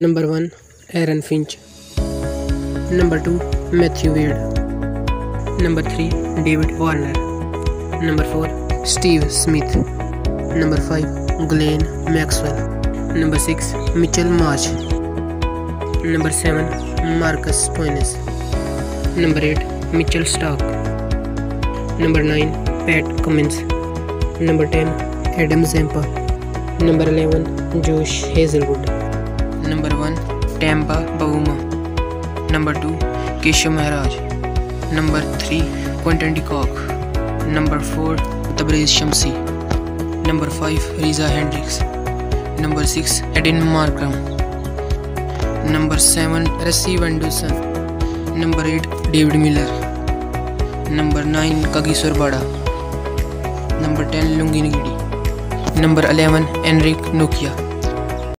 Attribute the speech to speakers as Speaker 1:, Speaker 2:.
Speaker 1: Number 1 Aaron Finch. Number 2 Matthew Wade. Number 3 David Warner. Number 4 Steve Smith. Number 5 Glenn Maxwell. Number 6 Mitchell Marsh. Number 7 Marcus Stoinis. Number 8 Mitchell Starc. Number 9 Pat Cummins. Number 10 Adam Zampa. Number 11 Josh Hazlewood. Number one Temba Bavuma. Number two, Keshav Maharaj. Number three, Quinton de Kock. Number four, Tabrez Shamsi. Number five, Reeza Hendricks. Number six, Aiden Markram. Number seven, Rassie van der Dussen number eight, David Miller. Number nine, Kagiso Rabada. Number ten Lungi Ngidi number eleven Anrich Nokia.